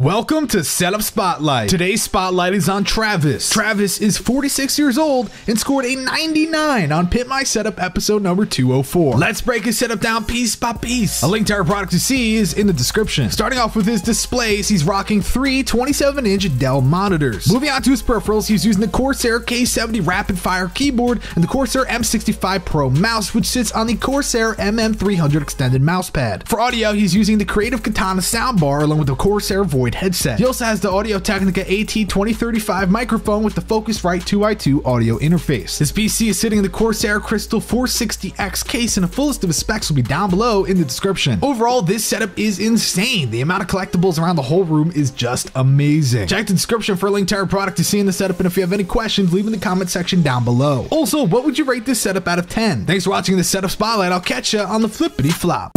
Welcome to Setup Spotlight. Today's spotlight is on Travis. Travis is 46 years old and scored a 99 on Pimp My Setup episode number 204. Let's break his setup down piece by piece. A link to our product to see is in the description. Starting off with his displays, he's rocking three 27 inch Dell monitors. Moving on to his peripherals, he's using the Corsair K70 Rapid Fire keyboard and the Corsair M65 Pro mouse, which sits on the Corsair MM300 extended mousepad. For audio, he's using the Creative Katana soundbar along with the Corsair Void headset. He also has the Audio Technica AT2035 microphone with the Focusrite 2i2 audio interface. This PC is sitting in the Corsair Crystal 460X case and a full list of his specs will be down below in the description. Overall, this setup is insane. The amount of collectibles around the whole room is just amazing. Check the description for a link to our product to see in the setup and if you have any questions, leave in the comment section down below. Also, what would you rate this setup out of 10? Thanks for watching this setup spotlight. I'll catch you on the flippity flop.